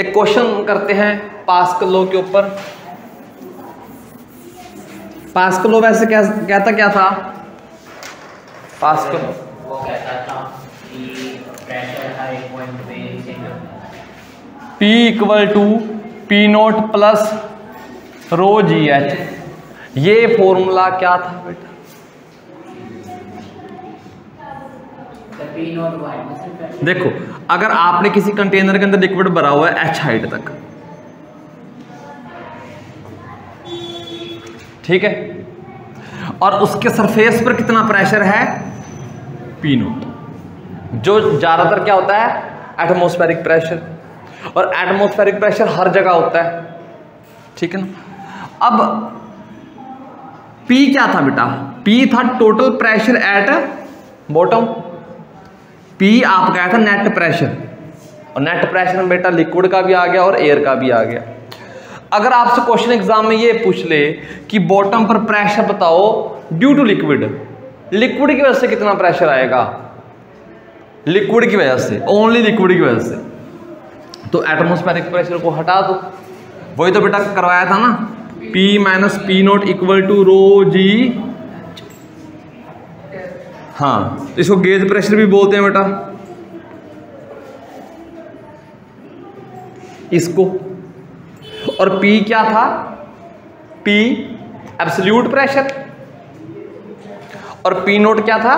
एक क्वेश्चन करते हैं पास्कल लॉ के ऊपर। पास्कल लॉ वैसे क्या कहता क्या था? पास्कल। वो कहता था कि प्रेशर हर एक पॉइंट पे P equal to p nought plus rho g h ये फॉर्मूला क्या था बेटा? देखो, अगर आपने किसी कंटेनर के अंदर लिक्विड भरा हुआ है एच हाइट तक। ठीक है? और उसके सरफेस पर कितना प्रेशर है? पी नोट जो ज़्यादातर क्या होता है? एटमोस्फेरिक प्रेशर और एटमोस्फेरिक प्रेशर हर जगह होता है। ठीक है ना? अब पी क्या था बेटा? पी था total pressure at bottom P, आपका आया था नेट प्रेशर और नेट प्रेशर में बेटा लिक्विड का भी आ गया और एयर का भी आ गया। अगर आपसे क्वेश्चन एग्ज़ाम में ये पूछ ले कि बॉटम पर प्रेशर बताओ ड्यू टू लिक्विड लिक्विड की वजह से कितना प्रेशर आएगा? लिक्विड की वजह से ओनली लिक्विड की वजह से। तो एटमोस्फेरिक प्रेशर को हटा दो। वही तो बेटा करवाया था ना। P minus p nought equal to rho g हाँ इसको गेज प्रेशर भी बोलते हैं बेटा। इसको। और P क्या था? P एब्सोल्यूट प्रेशर और P नोट क्या था?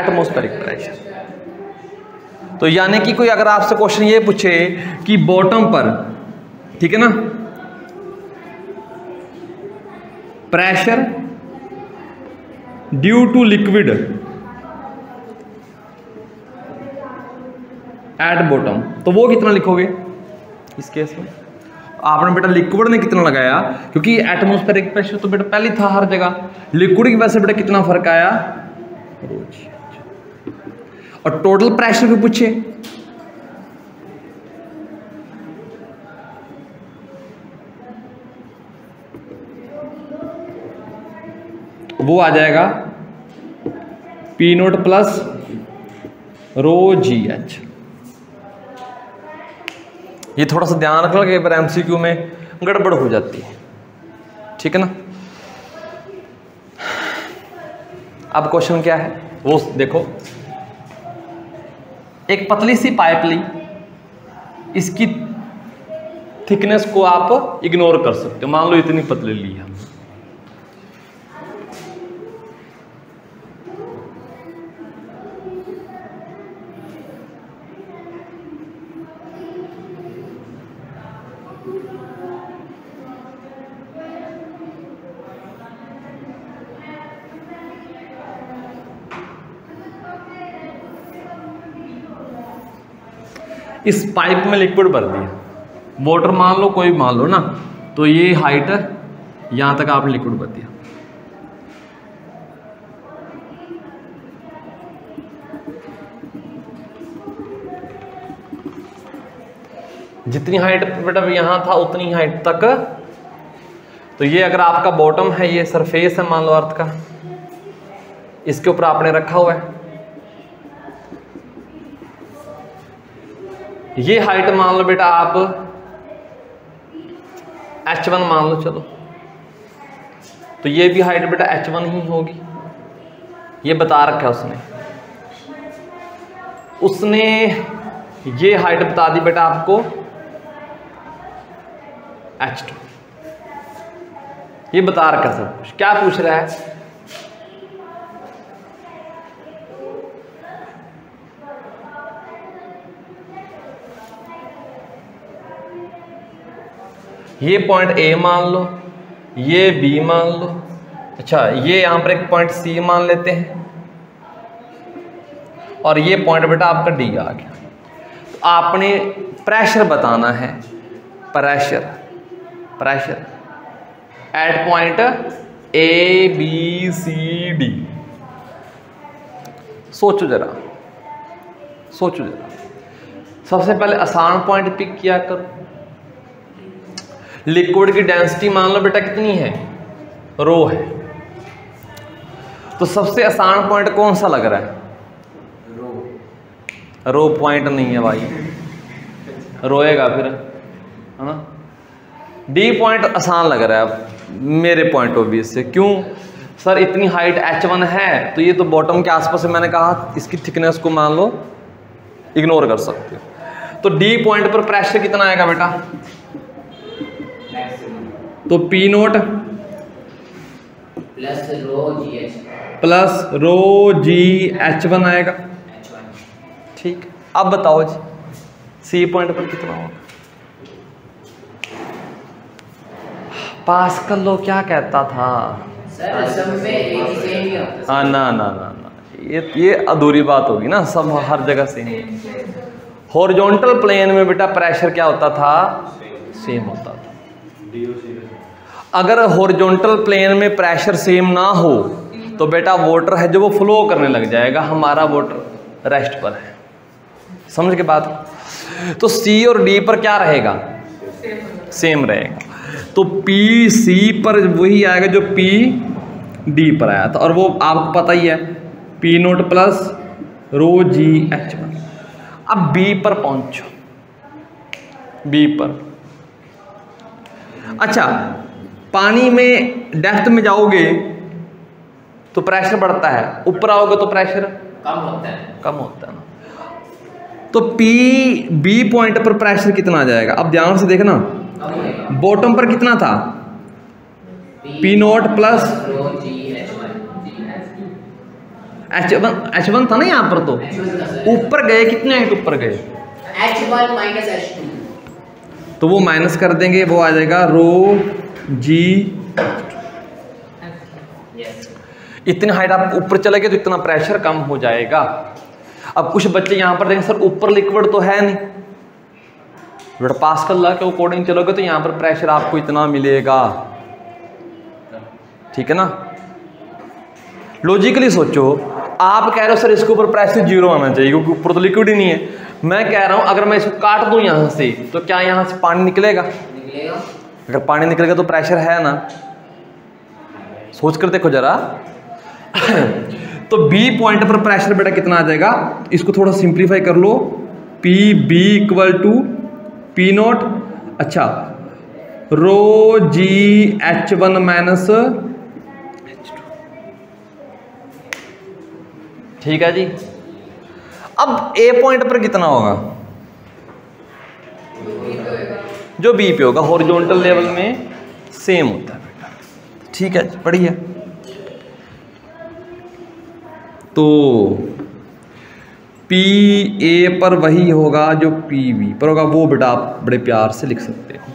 एटमोस्फेरिक प्रेशर तो यानी कि कोई अगर आपसे क्वेश्चन ये पूछे कि बॉटम पर, ठीक है ना? Pressure due to liquid at bottom तो वो कितना लिखोगे? इस केस में। आपने बेटा लिक्विड ने कितना लगाया? क्योंकि एटमोस्फेरिक प्रेशर तो बेटा पहले था हर जगह। लिक्विड की वजह से बेटा कितना फ़र्क आया? और टोटल प्रेशर भी पूछे वो आ जाएगा। P nought plus rho G H ये थोड़ा सा ध्यान रखना कि पर एमसीक्यू में गड़बड़ हो जाती है। ठीक है ना? अब क्वेश्चन क्या है? वो देखो। एक पतली सी पाइप ली। इसकी थिकनेस को आप इग्नोर कर सकते हो। मान लो इतनी पतली ली है इस पाइप में लिक्विड भर दिया। वाटर मान लो, कोई मान लो ना तो ये हाइट है, यहाँ तक आपने लिक्विड भर दिया। जितनी हाइट बेटा यहाँ था, उतनी हाइट तक। तो ये अगर आपका बॉटम है, ये सरफेस है मान लो अर्थ का। इसके ऊपर आपने रखा हुआ है। ये हाइट मान लो बेटा आप एच वन मान लो, चलो। तो ये भी हाइट बेटा एच वन ही होगी। ये बता रखा है उसने। उसने ये हाइट बता दी बेटा आपको। एच टू ये बता रखा सब कुछ। क्या पूछ रहा है? ये पॉइंट ए मान लो, ये बी मान लो। अच्छा ये यहाँ पर एक पॉइंट सी मान लेते हैं। और ये पॉइंट बेटा आपका डी आ गया। तो आपने प्रेशर बताना है। Pressure pressure at point A B C D सोचो जरा। सोचो जरा। सबसे पहले आसान पॉइंट पिक किया करो। लिक्विड की डेंसिटी मान लो बेटा कितनी है? रो है। तो सबसे आसान पॉइंट कौन सा लग रहा है? रो पॉइंट नहीं है भाई। रोएगा फिर है ना? डी पॉइंट आसान लग रहा है मेरे पॉइंट ऑफ़ व्यू से। क्यों? सर इतनी हाइट एच वन है तो ये तो बॉटम के आसपास से मैंने कहा इसकी थिकनेस को मान लो इग्नोर कर सकते हो। तो डी पॉइंट पर प्रेशर कितना आएगा बेटा? तो P nought plus rho G H plus rho G H one आएगा। ठीक। अब बताओ जी सी पॉइंट पर कितना होगा? पास्कल लो क्या कहता था? सर सब में एक सेम होता हाँ ना ना ना ना। ये ये अधूरी बात होगी ना सब हर जगह सेम हॉरिजॉन्टल प्लेन में बेटा प्रेशर क्या होता था? सेम होता था। अगर हॉरिजॉन्टल प्लेन में प्रेशर सेम ना हो तो बेटा वाटर है जो वो फ्लो करने लग जाएगा हमारा वाटर रेस्ट पर है। समझ के बात? तो सी और डी पर क्या रहेगा? सेम रहेगा। तो पी सी पर वही आएगा जो पी डी पर आया था। और वो आपको पता ही है P nought plus rho G H one अब बी पर पहुंचो। बी पर। अच्छा पानी में डेप्थ में जाओगे तो प्रेशर बढ़ता है। ऊपर आओगे तो प्रेशर कम होता है। कम होता है। ना तो पी बी पॉइंट पर प्रेशर कितना आ जाएगा? अब ध्यान से देखना। बॉटम पर कितना था? P nought plus H one H one था ना यहाँ पर तो? ऊपर गए कितने हाइट ऊपर गए? H one minus H two तो वो माइनस कर देंगे वो आ जाएगा रो जी इतनी हाइट आप ऊपर चले गए तो इतना प्रेशर कम हो जाएगा। अब कुछ बच्चे यहाँ पर देखें सर ऊपर लिक्विड तो है नहीं। बेटा पास्कल लॉ के अकॉर्डिंग चलोगे तो यहाँ पर प्रेशर आपको इतना मिलेगा। ठीक है ना? लॉजिकली सोचो आप कह रहे हो सर इसके ऊपर प्रेशर ज़ीरो आना चाहिए क्योंकि ऊपर तो लिक्विड ही नहीं है। मैं कह रहा हूँ अगर मैं इसको काट दूँ यहाँ से तो क्या यहाँ से पानी निकलेगा? निकलेगा। अगर पानी निकलेगा तो प्रेशर है ना? सोच कर देखो जरा। तो बी पॉइंट पर प्रेशर बेटा कितना आ जाएगा? इसको थोड़ा सिंप्लीफाई कर लो। P B equal to P nought अच्छा rho G H one minus ठीक है जी। अब ए पॉइंट पर कितना होगा? जो बी पे होगा हॉरिजॉन्टल लेवल में सेम होता है बेटा। ठीक है, बढ़िया। तो पी, ए पर वही होगा जो पी बी पर होगा। वो बेटा आप बड़े प्यार से लिख सकते हो।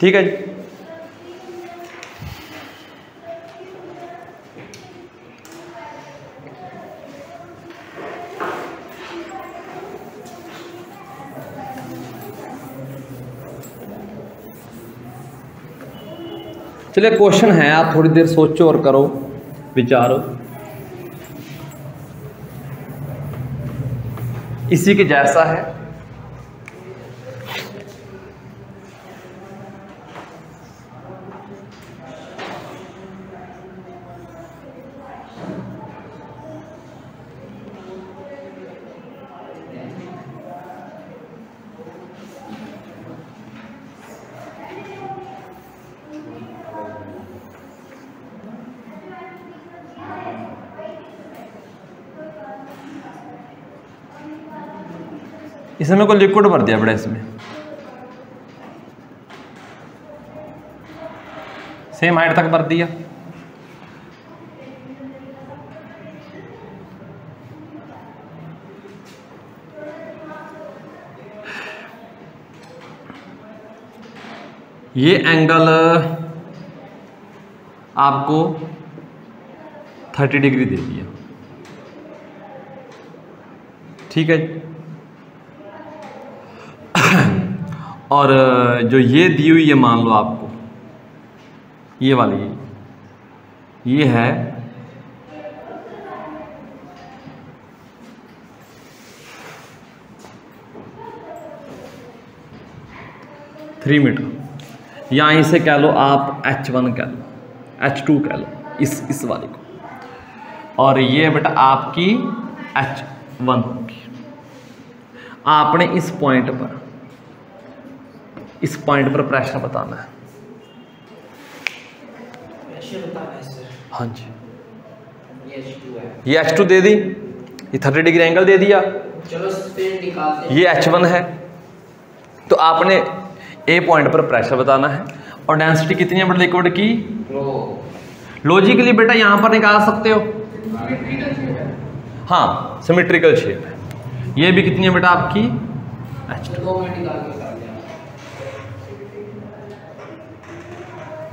ठीक है जी। चलिए, क्वेश्चन है। आप थोड़ी देर सोचो और करो, विचारो। इसी के जैसा है। इसमें मेरे को लिक्विड भर दिया बड़ा इसमें सेम हाइट तक भर दिया। ये एंगल आपको 30 डिग्री दे दिया। ठीक है जी और जो ये दी हुई है मान लो आपको, ये वाली, ये है थ्री मीटर या इसे कह लो आप एच वन कह लो एच टू कह लो, इस इस वाली को। और ये बेटा आपकी एच वन होगी। आपने इस पॉइंट पर इस पॉइंट पर प्रेशर बताना है। है हाँ जी। ये H2 एच टू दे दी। ये थर्टी डिग्री एंगल दे दिया। चलो ये एच वन है। तो आपने ए पॉइंट पर प्रेशर बताना है। और डेंसिटी कितनी है लिक्विड की? लॉजिकली बेटा यहाँ पर निकाल सकते हो। हाँ। सिमेट्रिकल शेप है। ये भी कितनी है बेटा आपकी? एच दो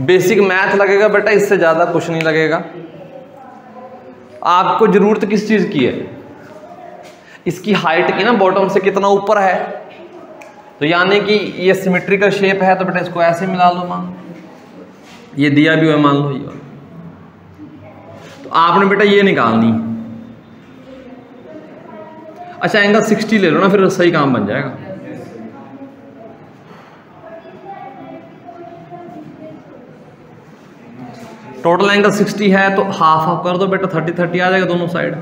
बेसिक मैथ लगेगा बेटा, इससे ज़्यादा कुछ नहीं लगेगा। आपको ज़रूरत किस चीज़ की है? इसकी हाइट की ना बॉटम से कितना ऊपर है? तो यानी कि ये सिमेट्रिकल शेप है तो बेटा इसको ऐसे मिला लो मान। ये दिया भी हुआ मान लो ये तो आपने बेटा ये निकालनी। अच्छा एंगल 60 ले लो ना, फिर सही काम बन जाएगा। टोटल एंगल 60 है तो हाफ़ हाफ़ कर दो बेटा 30 30 आ जाएगा दोनों साइड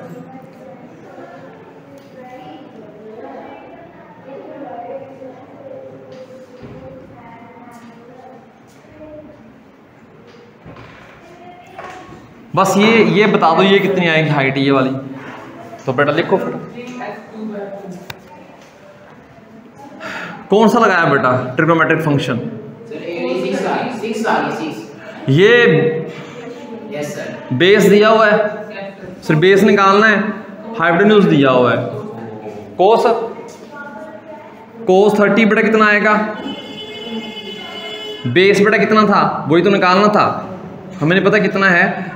बस ये ये बता दो ये कितनी आएगी हाइट ये वाली। तो बेटा लिखो फिर। कौन सा लगाया बेटा ट्रिग्नोमेट्रिक फ़ंक्शन ये 6 आ गई 6 आ गई 6 ये यस सर बेस दिया हुआ है। सिर्फ़ बेस निकालना है। हाइपोटेन्यूज दिया हुआ है। कोस। कोस थर्टी बेटा कितना आएगा? बेस बेटा कितना था? वही तो निकालना था। हमें नहीं पता कितना है।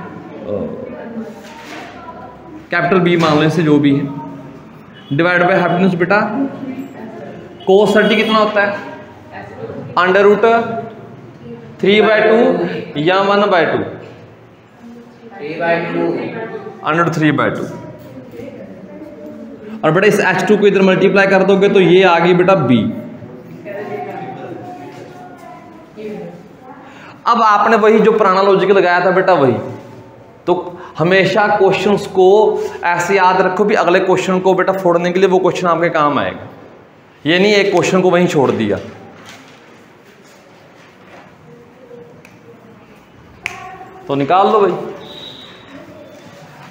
कैपिटल बी मान लो इससे जो भी है। डिवाइड बाय हाइपोटेन्यूज बेटा कोस थर्टी कितना होता है? Under root three by two या one by two. 3 by 2 under three by two और बेटा इस एच टू को इधर मल्टीप्लाई कर दोगे तो ये आ गई बेटा बी अब आपने वही जो पुराना लॉजिक लगाया था बेटा वही। तो हमेशा क्वेश्चंस को ऐसे याद रखो भी अगले क्वेश्चन को बेटा फोड़ने के लिए वो क्वेश्चन आपके काम आएगा। ये नहीं एक क्वेश्चन को वहीं छोड़ दिया। तो निकाल लो भाई।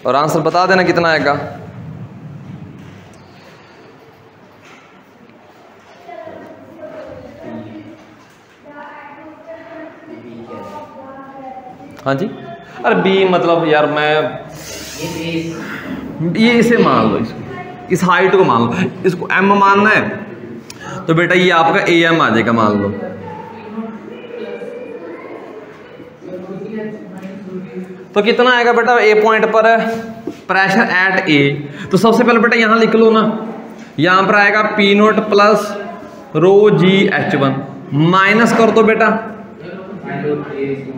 और आंसर बता देना कितना आएगा। हाँ जी। अरे बी मतलब यार मैं ये इसे मान लो इसको। इस हाइट को मान लो। इसको एम मानना है। तो बेटा ये आपका ए एम आ जाएगा मान लो। तो कितना आएगा बेटा ए पॉइंट पर? प्रेशर एट ए तो सबसे पहले बेटा यहाँ लिख लो ना। यहाँ पर आएगा P nought plus rho G H one minus कर दो बेटा।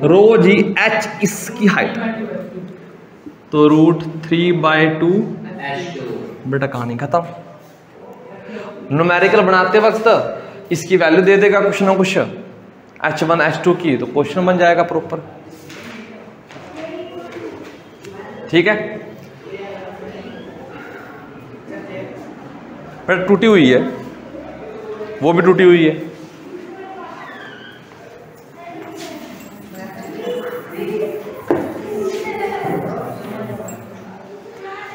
रो जी एच इसकी हाइट तो root three by two H2 बेटा कहानी खत्म। न्यूमेरिकल बनाते वक्त इसकी वैल्यू दे देगा कुछ ना कुछ। एच वन एच टू की। तो क्वेश्चन बन जाएगा प्रॉपर ठीक है? फिर टूटी हुई है। वो भी टूटी हुई है।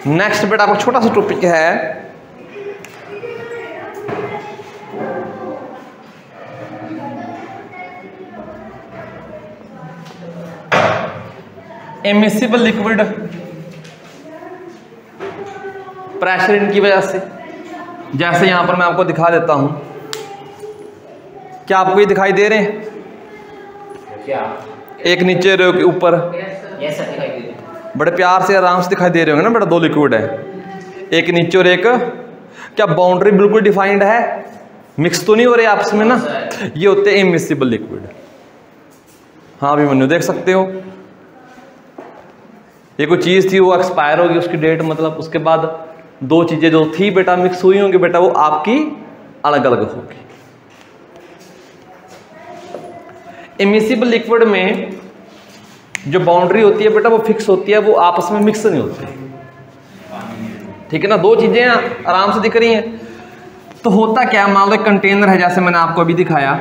नेक्स्ट बेटा, आपका छोटा सा टॉपिक है। एमिसिबल लिक्विड प्रेशर इनकी वजह से। जैसे यहाँ पर मैं आपको दिखा देता हूँ। क्या आपको ये दिखाई दे रहे हैं? क्या? एक नीचे रहे ऊपर। बड़े प्यार से आराम से दिखाई दे रहे होंगे ना बड़ा दो लिक्विड है। एक नीचे और एक। क्या बाउंड्री बिल्कुल डिफाइंड है? मिक्स तो नहीं हो रहे आपस में ना? ये होते हैं इमिसिबल लिक्विड हाँ अभी मनु देख सकते हो। ये कोई चीज़ थी, वो एक्सपायर होगी उसकी डेट मतलब उसके बाद दो चीज़ें जो थी, बेटा मिक्स हुई होंगी, बेटा वो आपकी अलग अलग होगी। इमिसिबल लिक्विड में जो बाउंड्री होती है, बेटा वो फिक्स होती है, वो आपस में मिक्स नहीं होती। ठीक है ना? दो चीज़ें आराम से दिख रही हैं। तो होता क्या मान लो एक कंटेनर है, जैसे मैंने आपको अभी दिखाया।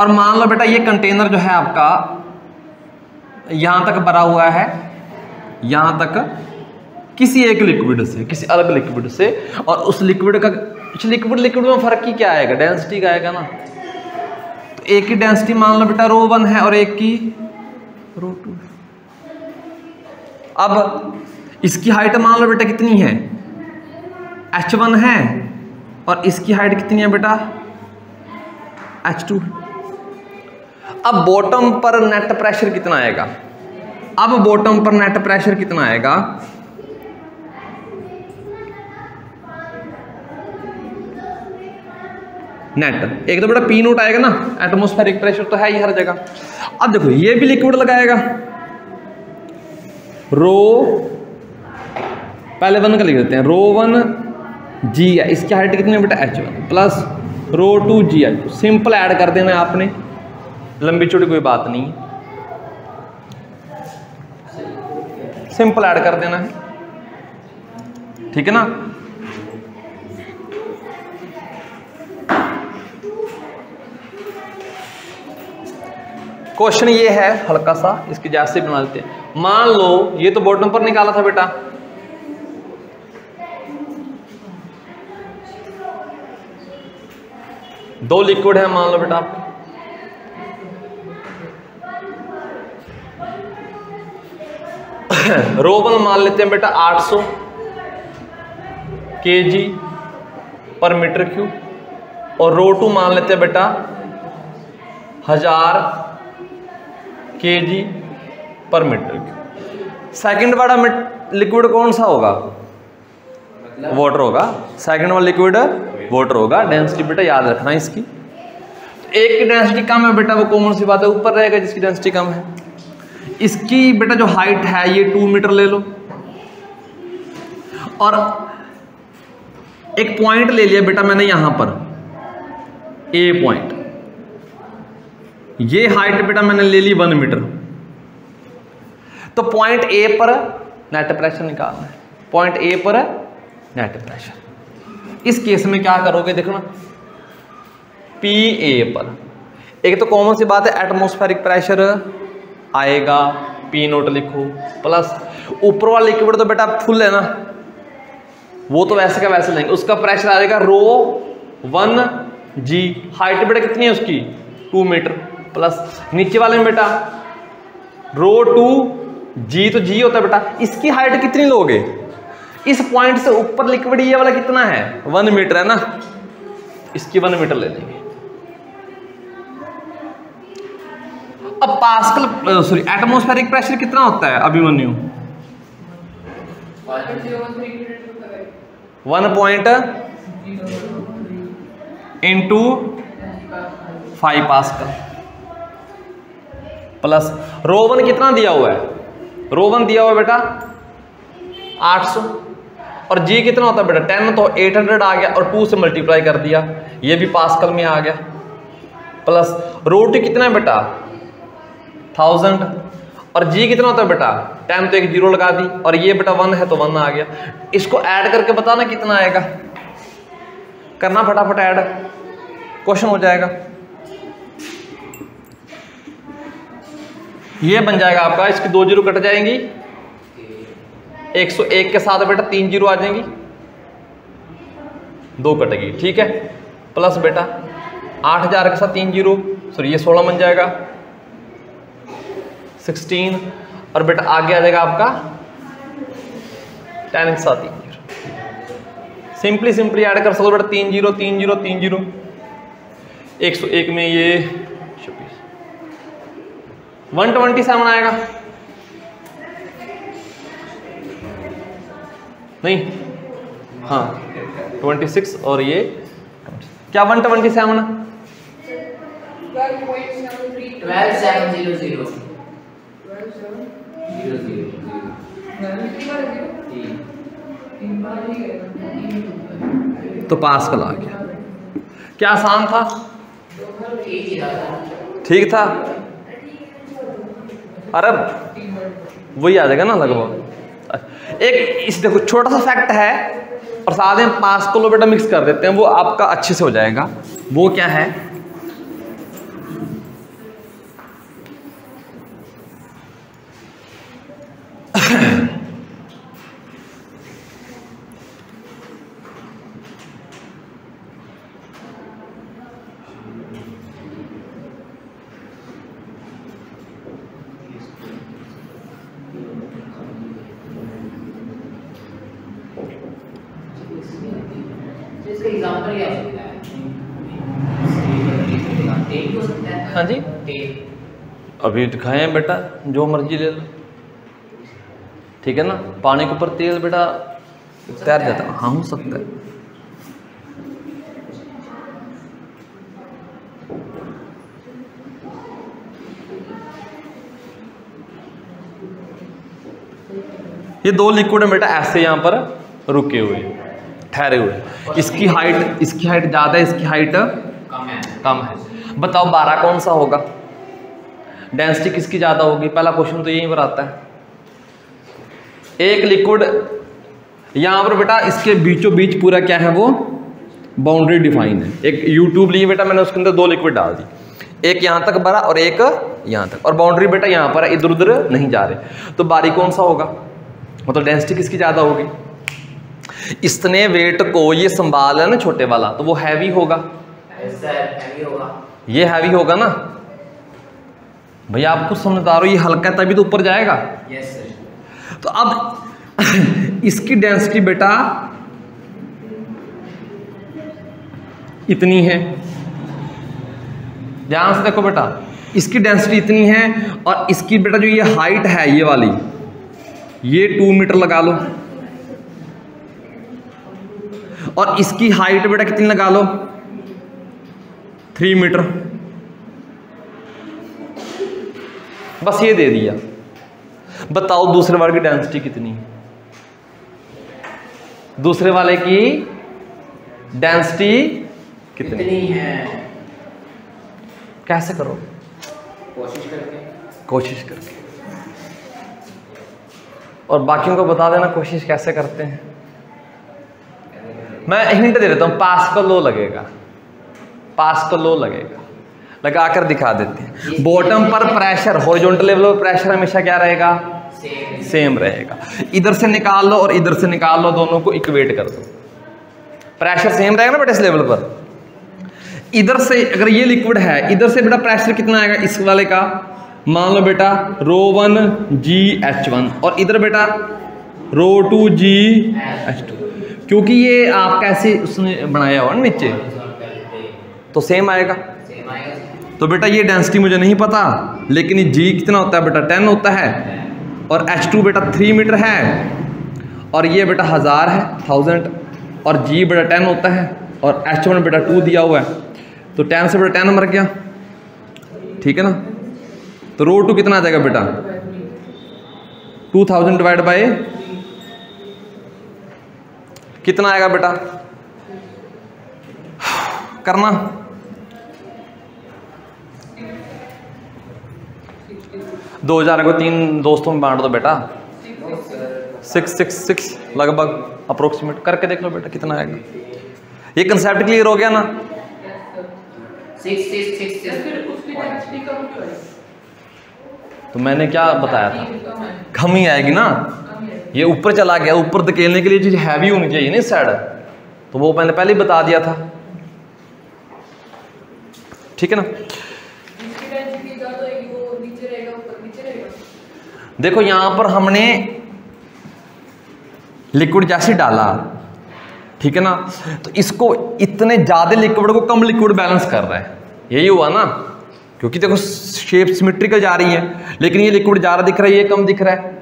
और मान लो बेटा ये कंटेनर जो है आपका, यहाँ तक भरा हुआ है, यहाँ तक किसी एक लिक्विड से, किसी अलग लिक्विड से, और उस लिक्विड का लिक्विड लिक्विड में फ़र्क ही क्या आएगा? डेंसिटी का आएगा ना। तो एक की डेंसिटी मान लो बेटा रो वन है और एक की रो टू अब इसकी हाइट मान लो बेटा कितनी है? एच वन है और इसकी हाइट कितनी है बेटा? एच टू अब बॉटम पर नेट प्रेशर कितना आएगा? अब बॉटम पर नेट प्रेशर कितना आएगा? नेट एक तो बेटा पी नोट आएगा ना एटमोस्फेरिक प्रेशर तो है ही हर जगह। अब देखो, ये भी लिक्विड लगाएगा। रो पहले वन का लिख देते हैं। रो वन जी है इसकी हाइट कितनी बेटा? H one plus rho two G H simple add कर देना आपने। लंबी चौड़ी कोई बात नहीं। सिंपल ऐड कर देना है। ठीक है ना? क्वेश्चन ये है हल्का सा, इसकी जैसे बना देते हैं। मान लो, ये तो बॉटम पर निकाला था बेटा। दो लिक्विड है, मान लो बेटा रोबन मान लेते हैं बेटा 800 केजी पर मीटर क्यूब। और रो टू मान लेते हैं बेटा हज़ार K G per metre cube. Second वाला लिक्विड कौन सा होगा? वाटर होगा। सेकंड वाला लिक्विड वाटर होगा। डेंसिटी बेटा याद रखना इसकी। एक की डेंसिटी कम है बेटा वो कॉमन सी बात है ऊपर रहेगा जिसकी डेंसिटी कम है। इसकी बेटा जो हाइट है, ये टू मीटर ले लो। और एक पॉइंट ले लिया बेटा मैंने यहाँ पर। ए पॉइंट ये हाइट बेटा मैंने ले ली वन मीटर तो पॉइंट ए पर नेट प्रेशर निकालना है। पॉइंट ए पर नेट प्रेशर इस केस में क्या करोगे देखो ना पी ए पर। एक तो कॉमन सी बात है एटमोस्फेरिक प्रेशर आएगा पी नोट लिखो प्लस ऊपर वाला लिक्विड तो बेटा फुल है ना। वो तो वैसे का वैसे लेंगे उसका प्रेशर आएगा रो वन जी हाइट बेटा कितनी है उसकी? टू मीटर प्लस नीचे वाले में बेटा रो टू जी तो जी होता है बेटा। इसकी हाइट कितनी लोगे? इस पॉइंट से ऊपर लिक्विड ये वाला कितना है? वन मीटर है ना। इसकी वन मीटर ले लेंगे। अब पास्कल सॉरी एटमोस्फेरिक प्रेशर कितना होता है, Abhimanyu? One point into five pascal plus rho one कितना दिया हुआ है? रोवन दिया हुआ है बेटा? 800 और जी कितना होता है बेटा? 10 तो 800 आ गया और 2 से मल्टीप्लाई कर दिया। ये भी पास्कल में आ गया। प्लस रोटी कितना है बेटा? थाउज़ेंड और जी कितना होता है बेटा? टेन तो एक ज़ीरो लगा दी। और ये बेटा वन है तो वन आ गया। इसको ऐड करके बताना कितना आएगा। करना फटाफट ऐड क्वेश्चन हो जाएगा। ये बन जाएगा आपका। इसकी दो ज़ीरो कट जाएँगी। 101 के साथ बेटा तीन ज़ीरो आ जाएँगी। दो कटेगी। ठीक है? प्लस बेटा 8000 के साथ तीन ज़ीरो सॉरी ये 16 बन जाएगा। 16 और बेटा आगे आ जाएगा आपका टेन के साथ। तीन ज़ीरो सिंपली सिंपली ऐड कर सकते बेटा तीन ज़ीरो तीन ज़ीरो तीन ज़ीरो। एक सौ एक में ये वन ट्वेंटी सेवन आएगा। नहीं। हाँ ट्वेंटी सिक्स और ये क्या वन ट्वेंटी सेवन ट्वेल्व तो पास कल आ गया। क्या आसान था? ठीक था। ठीक था अरे, वही आ जाएगा ना लगभग। एक, इस देखो, छोटा सा फैक्ट है, और साथ में पास को लो बेटा मिक्स कर देते हैं, वो आपका अच्छे से हो जाएगा। वो क्या है इसका एग्जांपल क्या हो जी। अभी दिखाए हैं बेटा जो मर्ज़ी ले लो। ठीक है ना? पानी के ऊपर तेल बेटा तैर जाता है। हाँ हो सकता है। ये दो लिक्विड बेटा ऐसे यहाँ पर रुके हुए ठहरे हुए। इसकी हाइट इसकी हाइट ज़्यादा है इसकी हाइट कम है। कम है। बताओ बारह कौन सा होगा? डेंसिटी किसकी ज़्यादा होगी? पहला क्वेश्चन तो यहीं पर आता है। एक लिक्विड यहाँ पर बेटा इसके बीचों बीच पूरा क्या है वो? बाउंड्री डिफाइन है। एक यूट्यूब लिए बेटा मैंने उसके अंदर दो लिक्विड डाल दी। एक यहाँ तक भरा और एक यहाँ तक। और बाउंड्री बेटा यहाँ पर इधर उधर नहीं जा रहे। तो बारी कौन सा होगा? मतलब डेंसिटी किसकी ज़्यादा होगी? इसने वेट को ये संभाल है ना छोटे वाला तो वो हैवी होगा। ये हैवी होगा ना? भैया आपको समझदार हो ये हल्का है तभी तो ऊपर जाएगा। यस सर तो अब इसकी डेंसिटी बेटा इतनी है। ध्यान से देखो बेटा, इसकी डेंसिटी इतनी है और इसकी बेटा जो ये हाइट है, ये वाली, ये टू मीटर लगा लो। और इसकी हाइट बेटा कितनी लगा लो? थ्री मीटर बस ये दे दिया। बताओ दूसरे वाले की डेंसिटी कितनी? है दूसरे वाले की डेंसिटी कितनी? कितनी है? कैसे करो? कोशिश करके। कोशिश करके। और बाकियों को बता देना कोशिश कैसे करते हैं। मैं हिंट दे देता हूँ पास का लो लगेगा। पास का लो लगेगा। लगा कर दिखा देते हैं। बॉटम पर प्रेशर हॉरिजॉन्टल लेवल पर प्रेशर हमेशा क्या रहेगा? सेम रहेगा। इधर से निकाल लो और इधर से निकाल लो, दोनों को इक्वेट कर दो। प्रेशर सेम रहेगा ना बेटा इस लेवल पर? इधर से अगर ये लिक्विड है, इधर से बेटा प्रेशर कितना आएगा इस वाले का? मान लो बेटा rho one G H one और इधर बेटा rho two G H two क्योंकि ये आपका ऐसे उसने बनाया हुआ नीचे? तो सेम आएगा। तो बेटा ये डेंसिटी मुझे नहीं पता, लेकिन ये जी कितना होता है बेटा? टेन होता है। और एच टू बेटा थ्री मीटर है और ये बेटा हज़ार है थाउज़ेंड और जी बेटा टेन होता है और एच वन बेटा टू दिया हुआ है। तो टेन से बेटा टेन मर गया ठीक है ना? तो रो टू कितना आ जाएगा बेटा? टू थाउज़ेंड डिवाइड बाई कितना आएगा बेटा? करना। दो हज़ार को तीन दोस्तों में बांट दो बेटा। सिक्स सिक्स सिक्स लगभग अप्रोक्सीमेट करके देख लो बेटा कितना आएगा। ये कंसेप्ट क्लियर हो गया ना? तो मैंने क्या बताया था? कम ही। आएगी ना? ये ऊपर चला गया ऊपर धकेलने के लिए चीज़ हैवी होनी चाहिए ना इस साइड तो वो मैंने पहले ही बता दिया था। ठीक है ना जिसकी डेंसिटी ज़्यादा होगी वो नीचे रहेगा ऊपर नीचे रहेगा देखो यहाँ पर हमने लिक्विड जैसे डाला। ठीक है ना? तो इसको इतने ज़्यादा लिक्विड को कम लिक्विड बैलेंस कर रहा है। यही हुआ ना? क्योंकि देखो शेप सिमेट्रिकल जा रही है, लेकिन ये लिक्विड ज़्यादा दिख रहा है, ये कम दिख रहा है।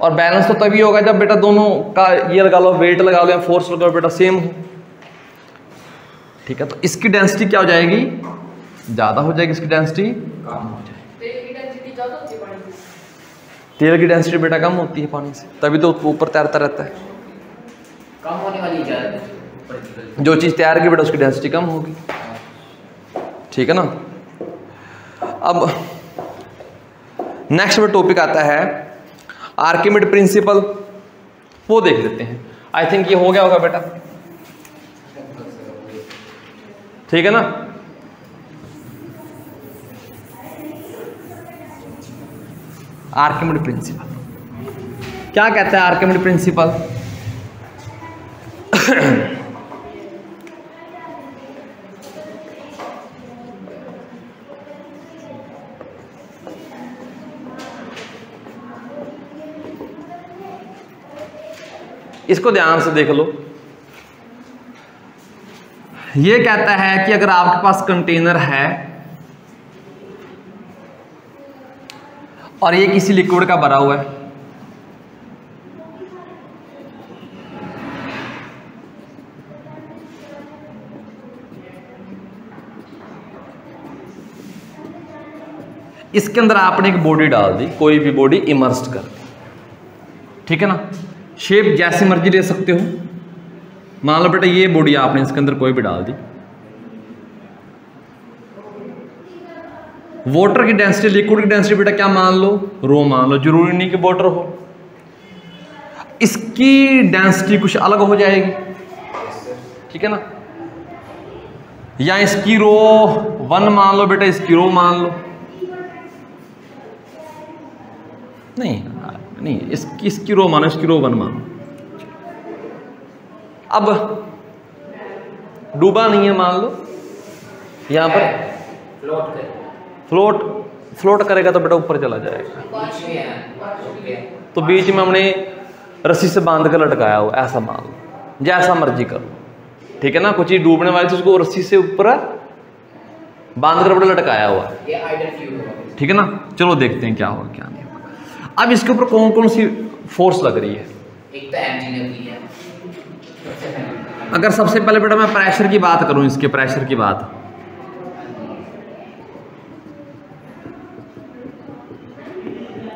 और बैलेंस तो तभी होगा जब बेटा दोनों का ये लगा लो वेट लगा लो या फोर्स लगा लो, बेटा सेम हो। ठीक है तो इसकी डेंसिटी क्या हो जाएगी? ज़्यादा हो जाएगी इसकी डेंसिटी कम हो जाएगी तेल की डेंसिटी ज़्यादा होती है पानी से तेल की डेंसिटी बेटा कम होती है पानी से तभी तो ऊपर तैरता रहता है। कम होने वाली जो चीज़ तैयार की बेटा उसकी डेंसिटी कम होगी। ठीक है ना? अब नेक्स्ट में टॉपिक आता है आर्किमिड प्रिंसिपल वो देख लेते हैं। आई थिंक ये हो गया होगा बेटा। ठीक है ना? आर्किमिड प्रिंसिपल क्या कहता है आर्किमिड प्रिंसिपल इसको ध्यान से देख लो। ये कहता है कि अगर आपके पास कंटेनर है और ये किसी लिक्विड का भरा हुआ है। इसके अंदर आपने एक बॉडी डाल दी, कोई भी बॉडी इमर्स्ड कर दी। ठीक है ना? शेप जैसी मर्ज़ी ले सकते हो। मान लो बेटा ये बॉडी आपने इसके अंदर कोई भी डाल दी। वाटर की डेंसिटी लिक्विड की डेंसिटी बेटा क्या मान लो? रो मान लो, ज़रूरी नहीं कि वाटर हो। इसकी डेंसिटी कुछ अलग हो जाएगी। ठीक है ना? या इसकी रो वन मान लो बेटा, इसकी रो मान लो। नहीं नहीं, इसकी इसकी रो मानो, इसकी रो वन मानो। अब डूबा नहीं है मान लो। यहाँ पर फ्लोट फ्लोट करेगा तो बेटा ऊपर चला जाएगा। है तो बीच में हमने रस्सी से बाँध कर लटकाया हो ऐसा मान लो जैसा मर्ज़ी करो। ठीक है ना? कुछ चीज़ डूबने वाली थी उसको रस्सी से ऊपर बाँध कर लटकाया हुआ। ठीक है ना? चलो देखते हैं क्या होगा क्या नहीं होगा अब इसके ऊपर कौन कौन सी फोर्स लग रही है? एक तो है। अगर सबसे पहले बेटा मैं प्रेशर की बात करूँ इसके प्रेशर की बात।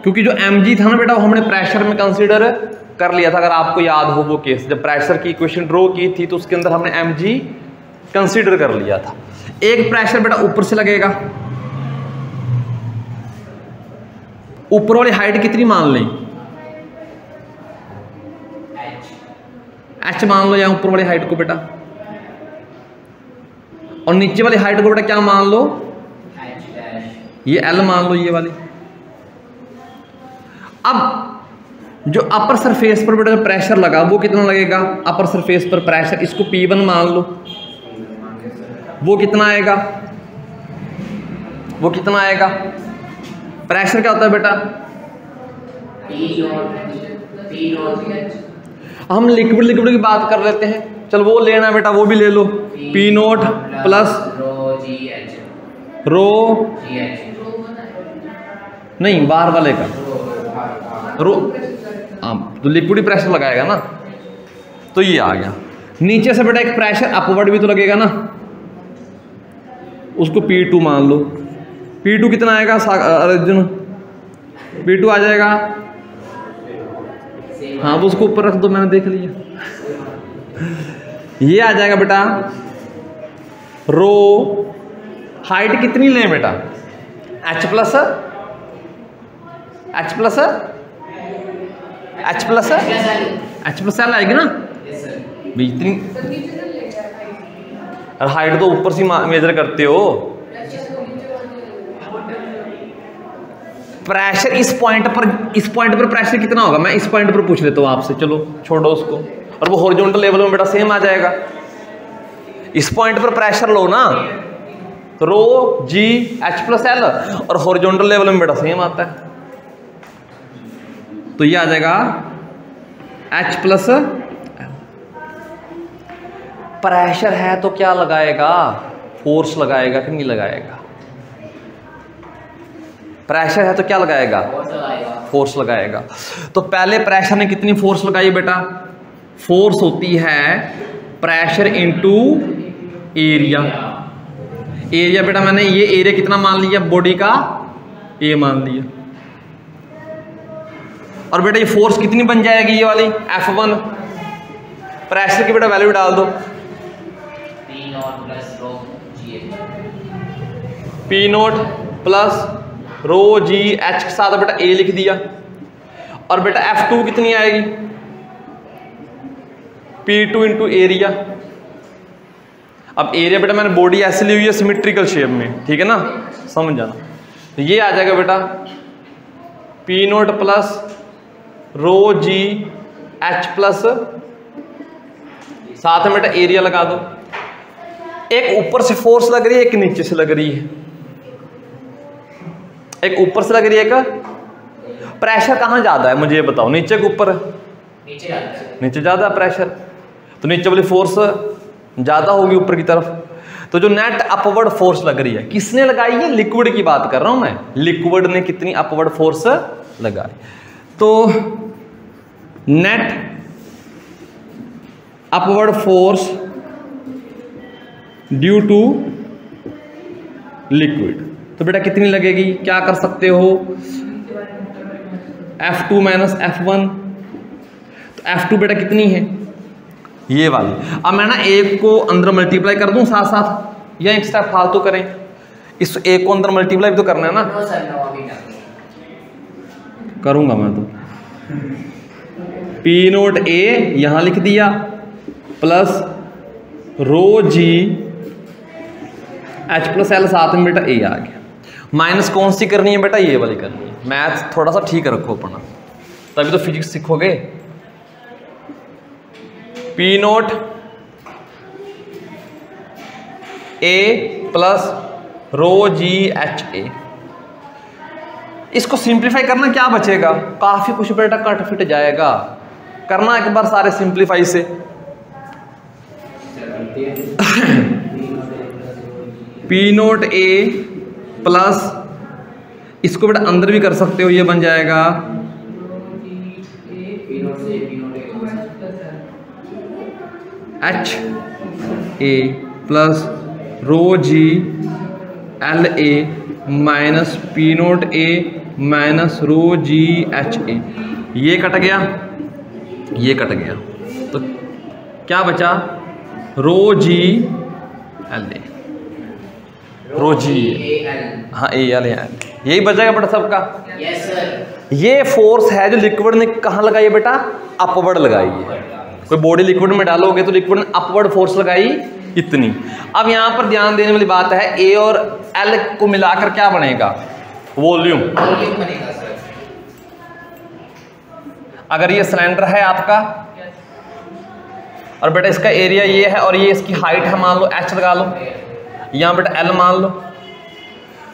क्योंकि जो एमजी था ना बेटा, वो हमने प्रेशर में कंसिडर कर लिया था, अगर आपको याद हो वो केस जब प्रेशर की इक्वेशन ड्रॉ की थी तो उसके अंदर हमने एम कंसीडर कर लिया था। एक प्रेशर बेटा ऊपर से लगेगा। ऊपर वाली हाइट कितनी मान लें? एच एच मान लो या ऊपर वाली हाइट को बेटा। और नीचे वाली हाइट को बेटा क्या मान लो? ये एल मान लो, ये वाली। अब जो अपर सरफेस पर बेटा प्रेशर लगा वो कितना लगेगा? अपर सरफेस पर प्रेशर इसको P1 मान लो। वो कितना आएगा? वो कितना आएगा? प्रेशर क्या होता है बेटा? पी पी हम लिक्विड लिक्विड की बात कर लेते हैं। चल वो लेना बेटा वो भी ले लो। पी नोट प्लस रो नहीं बाहर वाले का। रो। हाँ तो लिक्विड प्रेशर लगाएगा ना। तो ये आ गया। नीचे से बेटा एक प्रेशर अपवर्ड भी तो लगेगा ना। उसको P2 मान लो। P2 कितना आएगा अर्जुन? P2 आ जाएगा। हाँ वो उसको ऊपर रख दो, मैंने देख लिया। ये आ जाएगा बेटा। रो। हाइट कितनी लें बेटा? H plus H plus H plus H plus L आएगी ना? इतनी तो हाइट और हाइट तो ऊपर से मेजर करते हो। अच्छा तो प्रेशर इस पॉइंट पर इस पॉइंट पर प्रेशर कितना होगा? मैं इस पॉइंट पर पूछ लेता हूँ आपसे। चलो छोड़ो उसको। और वो हॉरिजॉन्टल लेवल में बेटा सेम आ जाएगा। इस पॉइंट पर प्रेशर लो ना। Rho G H plus L और हॉरिजॉन्टल लेवल में बेटा सेम आता है। तो ये आ जाएगा एच प्लस प्रेशर है तो क्या लगाएगा? फोर्स लगाएगा कि नहीं लगाएगा? प्रेशर है तो क्या लगाएगा? लगाएगा। फोर्स लगाएगा। तो पहले प्रेशर ने कितनी फोर्स लगाई बेटा? फोर्स होती है प्रेशर इनटू एरिया एरिया बेटा मैंने ये एरिया कितना मान लिया? बॉडी का ए मान लिया। और बेटा ये फोर्स कितनी बन जाएगी ये वाली? एफ़ वन प्रेशर की बेटा वैल्यू डाल दो। P nought plus rho G H के साथ बेटा ए लिख दिया। और बेटा एफ़ टू कितनी आएगी? पी टू इंटू एरिया अब एरिया बेटा मैंने बॉडी ऐसे ली हुई है सिमेट्रिकल शेप में, ठीक है ना? समझ जाना। तो ये आ जाएगा बेटा P nought plus rho G H plus साथ में बेटा एरिया लगा दो। एक ऊपर से फोर्स लग रही है एक नीचे से लग रही है। एक ऊपर से लग रही है एक प्रेशर कहाँ ज़्यादा है? मुझे ये बताओ। नीचे के ऊपर नीचे नीचे ज़्यादा प्रेशर तो नीचे वाली फोर्स ज़्यादा होगी ऊपर की तरफ़। तो जो नेट अपवर्ड फोर्स लग रही है किसने लगाई है? लिक्विड की बात कर रहा हूँ मैं। लिक्विड ने कितनी अपवर्ड फोर्स लगाई? तो net upward force due to liquid तो बेटा कितनी लगेगी? क्या कर सकते हो? F two minus F one तो एफ़ टू बेटा कितनी है? ये वाली। अब मैं ना एक को अंदर मल्टीप्लाई कर दूँ साथ साथ या एक स्टेप फालतू करें? इस एक को अंदर मल्टीप्लाई तो करना है ना? करूँगा मैं तो। पी नोट ए यहाँ लिख दिया plus rho G H plus L साथ में बेटा ए आ गया। माइनस कौन सी करनी है बेटा? ये वाली करनी है। मैथ थोड़ा सा ठीक रखो अपना। तभी तो फिजिक्स सीखोगे। P nought A plus rho G H A इसको सिंप्लीफाई करना क्या बचेगा? काफ़ी कुछ बेटा कट फिट जाएगा। करना एक बार सारे सिंप्लीफाई से। पी नोट ए प्लस इसको बेटा अंदर भी कर सकते हो, ये बन जाएगा। H A plus rho G L A minus P nought A minus rho G H A. ये कट गया ये कट गया। तो क्या बचा? Rho G L A. Rho G. हाँ ए एल एल यही बचेगा बेटा सबका? ये फोर्स है जो लिक्विड ने कहाँ लगाई है बेटा? अपवर्ड लगाई है। कोई बॉडी लिक्विड में डालोगे तो लिक्विड ने अपवर्ड फोर्स लगाई इतनी। अब यहाँ पर ध्यान देने वाली बात है ए और एल को मिलाकर क्या बनेगा? वॉल्यूम। अगर ये सिलेंडर है आपका और बेटा इसका एरिया ये है और ये इसकी हाइट है मान लो एच लगा लो यहाँ बेटा एल मान लो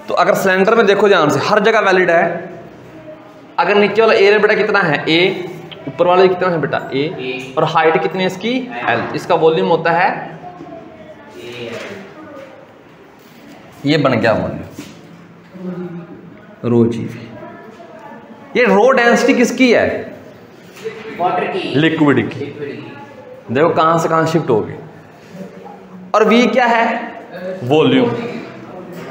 तो अगर सिलेंडर में देखो ध्यान से हर जगह वैलिड है। अगर नीचे वाला एरिया बेटा कितना है? ए ऊपर वाला कितना है बेटा? ए। और हाइट कितनी है इसकी? एल इसका वॉल्यूम होता है ये बन गया वॉल्यूम रो जी ये रो डेंसिटी किसकी है? वाटर की। लिक्विड की। देखो कहाँ से कहाँ शिफ्ट होगी। और वी क्या है? वॉल्यूम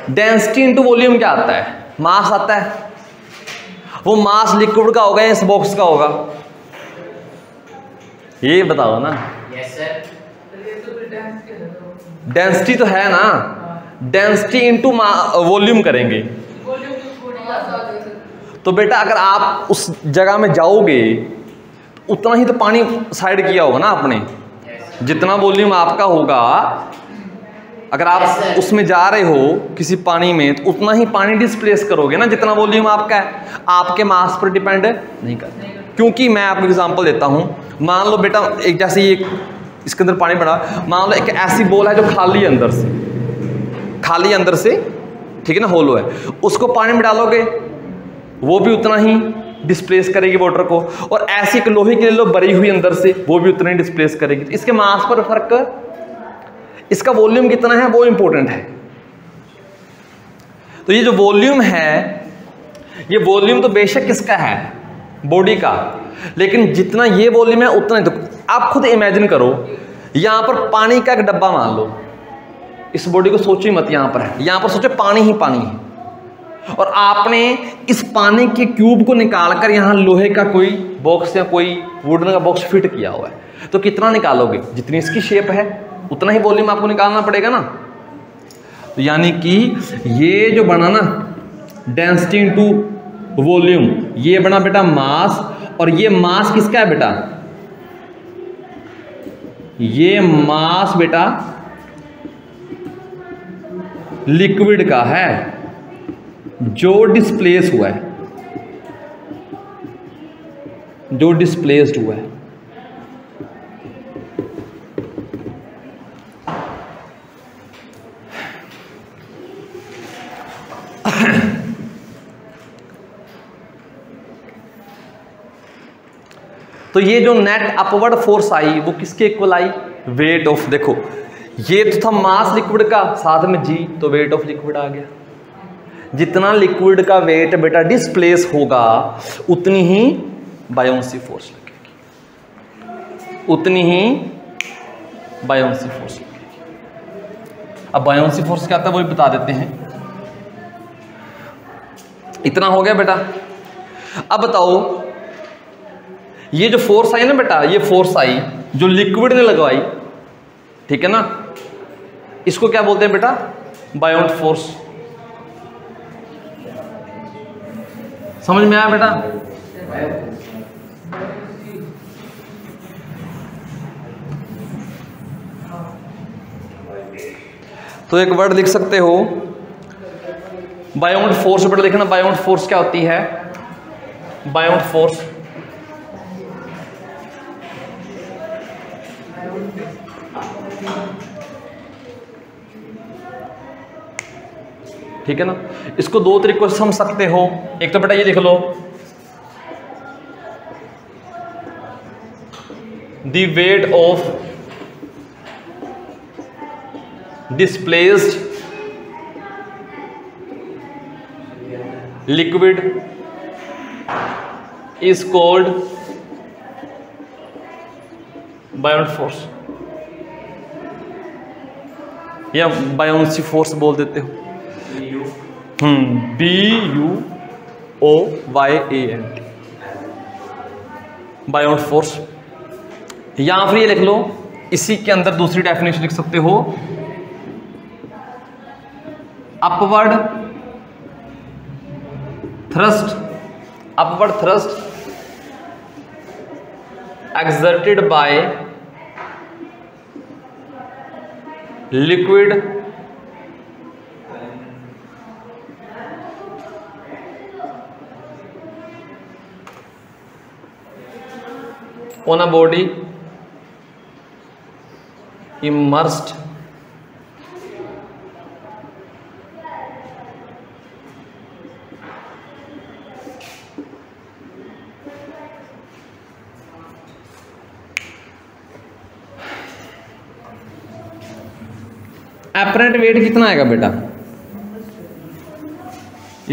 डेंसिटी इंटू वॉल्यूम क्या आता है? मास आता है। वो मास लिक्विड का होगा या इस बॉक्स का होगा? ये बताओ ना। डेंसिटी तो है ना। डेंसिटी इंटू वॉल्यूम करेंगे। तो बेटा अगर आप उस जगह में जाओगे तो उतना ही तो पानी साइड किया होगा ना आपने। जितना वॉल्यूम आपका होगा अगर आप उसमें जा रहे हो किसी पानी में तो उतना ही पानी डिस्प्लेस करोगे ना जितना वॉल्यूम आपका है। आपके मास पर डिपेंड नहीं करता क्योंकि मैं आपको एग्जांपल देता हूँ। मान लो बेटा एक जैसे ये इसके अंदर पानी पड़ा। मान लो एक ऐसी बोल है जो खाली अंदर से। खाली अंदर से? ठीक है ना होलो है। उसको पानी में डालोगे, वो भी उतना ही डिस्प्लेस करेगी वाटर को। और ऐसी एक लोहे की ले लो बरी हुई अंदर से, वो भी उतना ही डिस्प्लेस करेगी। तो इसके मास पर फ़र्क, इसका वॉल्यूम कितना है, वो इंपॉर्टेंट है। तो ये जो वॉल्यूम है, ये वॉल्यूम तो बेशक किसका है? बॉडी का। लेकिन जितना ये वॉल्यूम है, उतना ही तो। आप खुद इमेजिन करो, यहाँ पर पानी का एक डब्बा मान लो। इस बॉडी को सोचो मत, यहाँ पर है। यहाँ पर सोचो पानी ही पानी है। और आपने इस पानी के क्यूब को निकालकर यहाँ लोहे का कोई बॉक्स या कोई वुडन का बॉक्स फिट किया हुआ है। तो कितना निकालोगे? जितनी इसकी शेप है, उतना ही वॉल्यूम आपको निकालना पड़ेगा ना। तो यानी कि ये जो बना ना डेंसिटी इंटू वॉल्यूम ये बना बेटा मास और ये मास किसका है बेटा? ये मास बेटा लिक्विड का है, जो डिस्प्लेस हुआ है, जो डिस्प्लेस्ड हुआ है। तो ये जो नेट अपवर्ड फोर्स आई, वो किसके इक्वल आई? वेट ऑफ़ देखो ये तो था मास लिक्विड का, साथ में जी तो वेट ऑफ़ लिक्विड आ गया। जितना लिक्विड का वेट बेटा डिस्प्लेस होगा, उतनी ही बायोन्सी फोर्स लगेगी। उतनी ही बायोन्सी फोर्स लगेगी। अब बायोन्सी फोर्स क्या है वो भी बता देते हैं। इतना हो गया बेटा। अब बताओ, ये जो फोर्स आई ना बेटा, ये फोर्स आई, जो लिक्विड ने लगवाई, ठीक है ना? इसको क्या बोलते हैं बेटा? बायोट फोर्स समझ में आया बेटा? तो एक वर्ड लिख सकते हो। बायोट फोर्स बेटा लिखना बायोट फोर्स क्या होती है? बायोट फोर्स ठीक है ना? इसको दो तरीकों से समझ सकते हो। एक तो बेटा ये लिख लो। The weight of displaced liquid is called buoyant force या बायोन्सी फोर्स बोल देते हो। B U O Y A N T buoyant force या फिर ये लिख लो, इसी के अंदर दूसरी डेफिनेशन लिख सकते हो। Upward thrust upward thrust exerted by liquid on a body, immersed. Apparent weight कितना आएगा बेटा?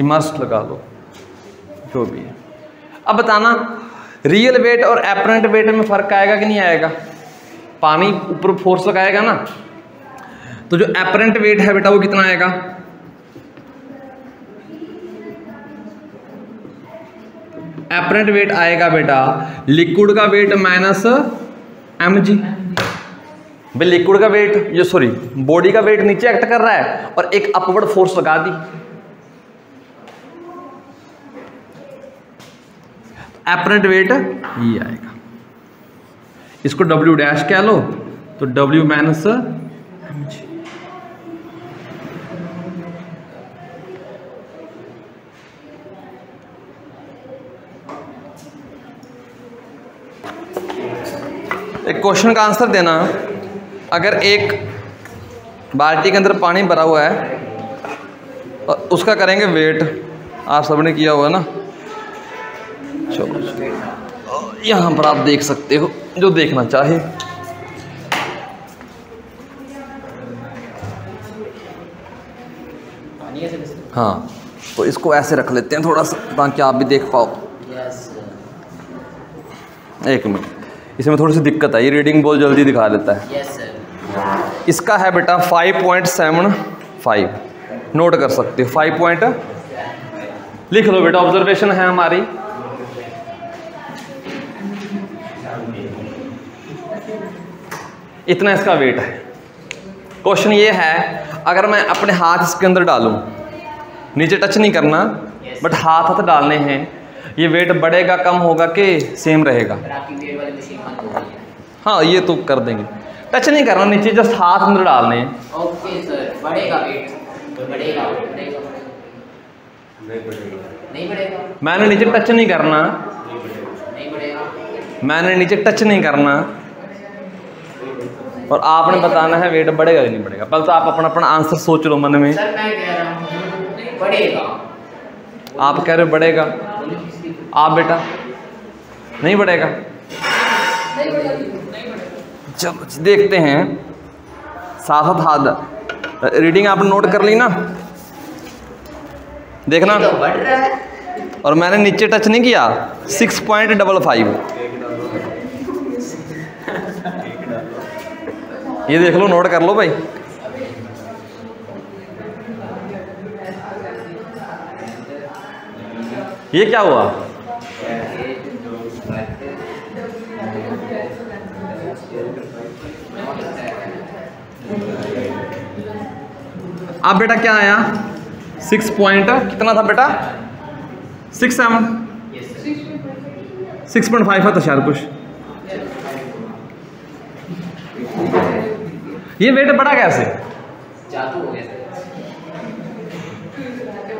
इमर्स्ट लगा लो, जो भी है। अब बताना रियल वेट और एपरेंट वेट में फ़र्क आएगा कि नहीं आएगा? पानी ऊपर फोर्स लगाएगा ना? तो जो एपरेंट वेट है बेटा वो कितना आएगा? एपरेंट वेट आएगा बेटा। लिक्विड का वेट माइनस एम जी भाई लिक्विड का वेट ये सॉरी बॉडी का वेट नीचे एक्ट कर रहा है और एक अपवर्ड फोर्स लगा दी। एपरेंट वेट ये आएगा। इसको डब्ल्यू डैश कह लो तो डब्ल्यू माइनस एक क्वेश्चन का आंसर देना। अगर एक बाल्टी के अंदर पानी भरा हुआ है उसका करेंगे वेट। आप सबने किया हुआ ना? चलो। यहाँ पर आप देख सकते हो जो देखना चाहे। हाँ तो इसको ऐसे रख लेते हैं थोड़ा सा ताकि आप भी देख पाओ। एक मिनट इसमें थोड़ी सी दिक्कत है ये रीडिंग बहुत जल्दी दिखा देता है। इसका है बेटा five point seven five note कर सकते हो फाइव पॉइंट लिख लो बेटा ऑब्जर्वेशन है हमारी। इतना इसका वेट है। क्वेश्चन ये है अगर मैं अपने हाथ इसके अंदर डालूं नीचे टच नहीं करना बट हाथ हाथ डालने हैं ये वेट बढ़ेगा कम होगा कि सेम रहेगा? हो ये तो कर देंगे। टच नहीं करना नीचे जस्ट हाथ अंदर डालने हैं। ओके सर बढ़ेगा वेट तो बढ़ेगा बढ़ेगा। नहीं बढ़ेगा। मैंने नीचे टच नहीं करना। मैंने नीचे टच नहीं करना। और आपने बताना है वेट बढ़ेगा कि नहीं बढ़ेगा? पहले तो आप अपना अपना आंसर सोच लो मन में। सर मैं कह रहा हूँ बढ़ेगा। आप कह रहे हो बढ़ेगा? आप बेटा नहीं बढ़ेगा? चलो देखते हैं साथ साथ हाथ रीडिंग आपने नोट कर ली ना? देखना। तो बढ़ रहा है। और मैंने नीचे टच नहीं किया सिक्स पॉइंट डबल फाइव ये देख लो नोट कर लो भाई। ये क्या हुआ? अब बेटा क्या आया? सिक्स पॉइंट कितना था बेटा? Six seven six point five तो शायद कुछ। ये वेट बढ़ा कैसे? जादू हो गया।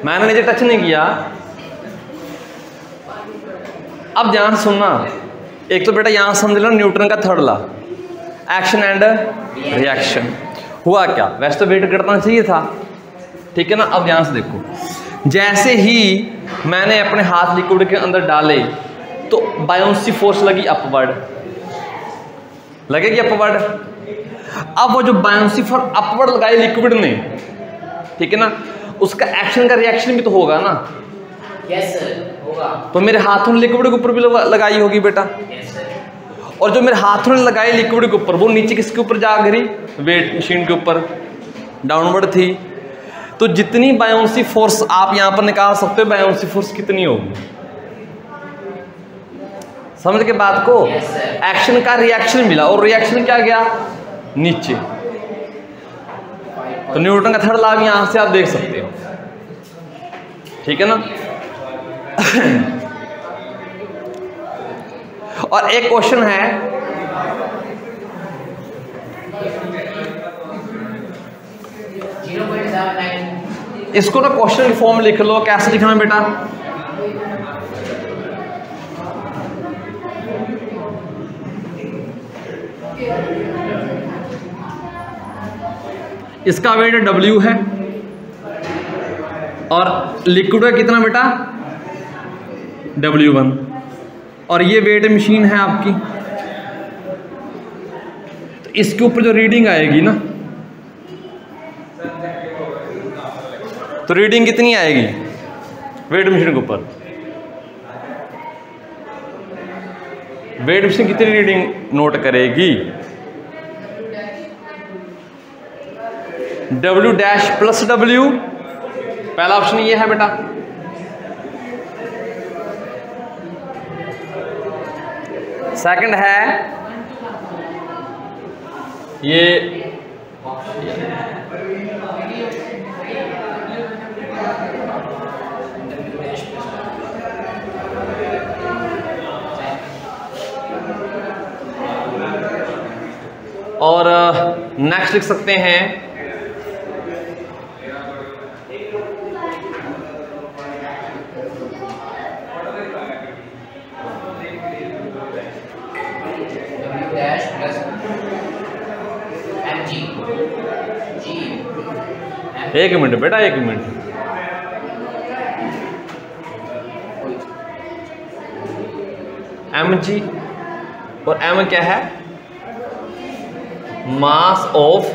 मैंने नीचे टच नहीं किया। अब ध्यान सुनना। एक तो बेटा यहाँ समझ लो न्यूटन का third law action and reaction हुआ क्या? वैसे तो वेट घटना चाहिए था। ठीक है ना? अब ध्यान से देखो। जैसे ही मैंने अपने हाथ लिक्विड के अंदर डाले तो बायोन्सी फोर्स लगी अपवर्ड लगेगी अपवर्ड अब वो जो बायोन्सी फोर्स अपवर्ड लगाई लिक्विड ने ठीक है ना उसका एक्शन का रिएक्शन भी तो होगा ना। सर होगा। तो मेरे हाथों ने लिक्विड के ऊपर भी लगाई होगी बेटा। सर और जो मेरे हाथों ने लगाई लिक्विड के ऊपर वो नीचे किसके ऊपर जा गिरी? वेट मशीन के ऊपर। डाउनवर्ड थी। तो जितनी बायोन्सी फोर्स आप यहाँ पर निकाल सकते हो बायोन्सी फोर्स कितनी होगी? समझ के बात को? एक्शन Yes, एक्शन का रिएक्शन मिला। और रिएक्शन क्या गया? नीचे। तो न्यूटन का थर्ड लॉ भी यहाँ से आप देख सकते हो। ठीक है ना? और एक क्वेश्चन है। इसको ना क्वेश्चन फॉर्म लिख लो, कैसे लिखना है बेटा? इसका वेट डब्ल्यू है। और लिक्विड का कितना बेटा? डब्ल्यू वन और ये वेट मशीन है आपकी। तो इसके ऊपर जो रीडिंग आएगी ना तो रीडिंग कितनी आएगी? वेट मशीन के ऊपर। वेट मशीन कितनी रीडिंग नोट करेगी? डब्ल्यू डैश प्लस डब्ल्यू पहला ऑप्शन ये है बेटा। सेकंड है। ये और नेक्स्ट लिख सकते हैं W dash plus M G जी एक मिनट बेटा, एक मिनट। एम जी और एम क्या है? Mass of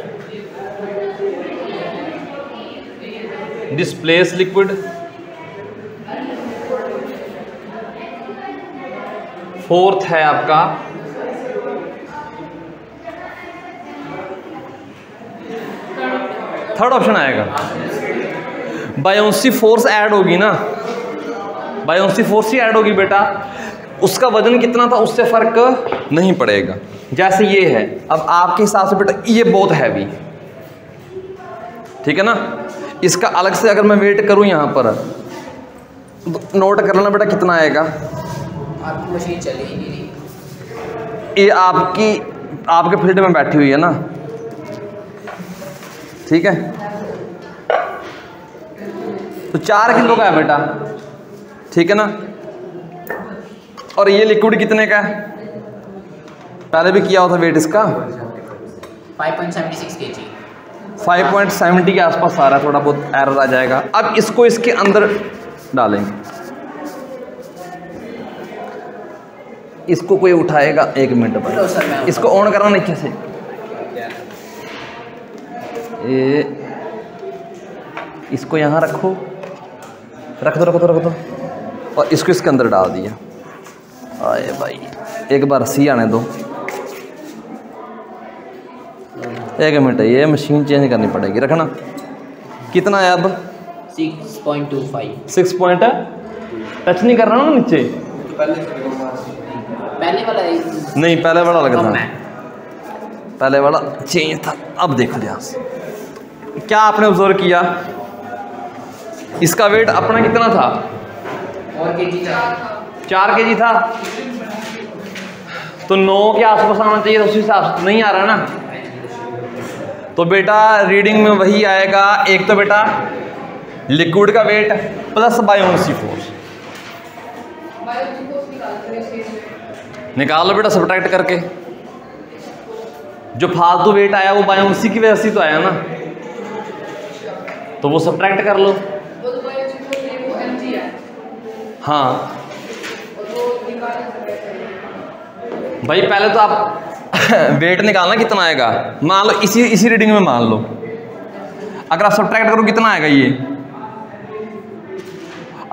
displace liquid fourth है आपका। थर्ड ऑप्शन आएगा। बायोन्सी फोर्स ऐड होगी ना। बायोन्सी फोर्स ही ऐड होगी बेटा। उसका वज़न कितना था उससे फ़र्क नहीं पड़ेगा। जैसे ये है। अब आपके हिसाब से बेटा ये बहुत हैवी ठीक है ना? इसका अलग से अगर मैं वेट करूँ यहाँ पर नोट कर लेना बेटा कितना आएगा। आपकी मशीन चली नहीं रही। ये आपकी आपके फ़ील्ड में बैठी हुई है ना। ठीक है? तो चार किलो का है बेटा। ठीक है ना? और ये लिक्विड कितने का है? पहले भी किया हुआ था वेट इसका 5.76 kg 5.70 के आसपास आ रहा है थोड़ा बहुत एरर आ जाएगा। अब इसको इसके अंदर डालेंगे। इसको कोई उठाएगा? एक मिनट पर इसको ऑन करना कैसे? ये इसको यहाँ रखो। रख दो रख दो रख दो। और इसको इसके अंदर डाल दिया। आए भाई एक बार सी आने दो। एक मिनट ये मशीन चेंज करनी पड़ेगी। रखना। कितना है अब? 6.25 सिक्स पॉइंट टच नहीं कर रहा ना नीचे? पहले वाला नहीं पहले वाला लग कम था है पहले वाला चेंज था। अब देखो ध्यान से। क्या आपने ऑब्ज़र्व किया? इसका वेट अपना कितना था? और kg था चार। के जी था? तो नौ के आसपास आना चाहिए उस हिसाब से नहीं आ रहा ना? तो बेटा रीडिंग में वही आएगा। एक तो बेटा लिक्विड का वेट प्लस बायोन्सी फोर्स को निकाल लो बेटा सब्ट्रैक्ट करके। जो फालतू वेट आया वो बायोन्सी की वजह से तो आया ना? तो वो सब्ट्रैक्ट कर लो। वो तो एमजी है। भाई पहले तो आप वेट निकालना कितना आएगा? मान लो इसी इसी रीडिंग में मान लो। अगर आप सब्ट्रैक्ट करो कितना आएगा ये?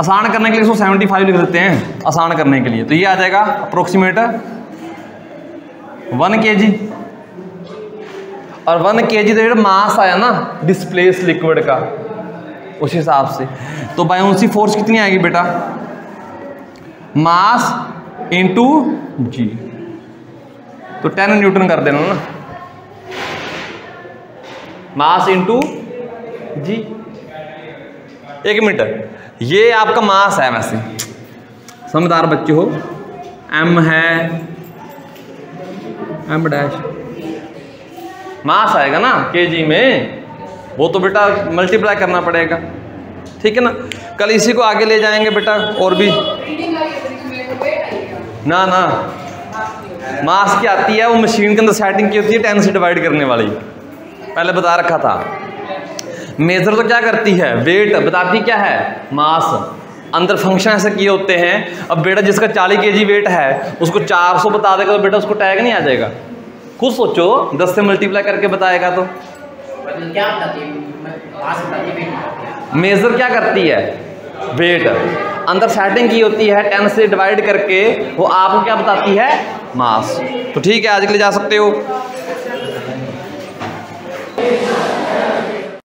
आसान करने के लिए इसको सेवेंटी फाइव लिख देते हैं आसान करने के लिए। तो ये आ जाएगा अप्रोक्सीमेट वन के जी और वन के जी तो मास आया ना डिस्प्लेस लिक्विड का उस हिसाब से। तो बायोन्सी फोर्स कितनी आएगी बेटा? मास इंटू जी तो टेन न्यूटन कर देना ना। मास इंटू जी एक मिनट। ये आपका मास है वैसे। समझदार बच्चे हो। एम है। एम डैश मास आएगा ना केजी में। वो तो बेटा मल्टीप्लाई करना पड़ेगा। ठीक है ना? कल इसी को आगे ले जाएँगे बेटा, और भी। ना ना। मास की आती है, वो मशीन के अंदर सेटिंग की होती है टेन से डिवाइड करने वाली। पहले बता रखा था। मेजर तो क्या करती है? वेट बताती क्या है? मास अंदर फ़ंक्शन ऐसे किए होते हैं। अब बेटा जिसका 40 के वेट है, उसको 400 बता देगा तो बेटा उसको टैग नहीं आ जाएगा। खुद सोचो 10 से मल्टीप्लाई करके बताएगा तो। मेजर क्या करती है। वेट अंदर सेटिंग की होती है टेन से डिवाइड करके, वो आपको क्या बताती है? मास तो ठीक है, आज के लिए जा सकते हो।